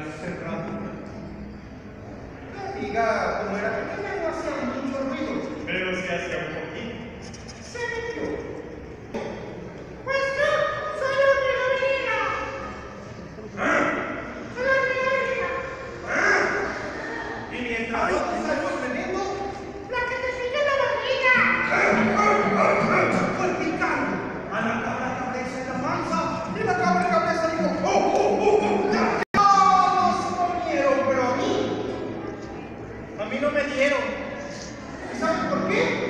cerradura. La viga, como era pequeña, no hacía mucho ruido. Pero se hacía un poquito. Se metió. Pues yo soy viga. Soy. Y mientras me dieron. ¿Y saben por qué?